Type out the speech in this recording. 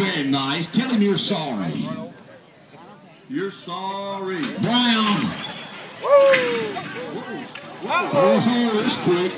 Very nice. Tell him you're sorry. You're sorry. Brown. Whoa. Whoa! Oh, it's quick.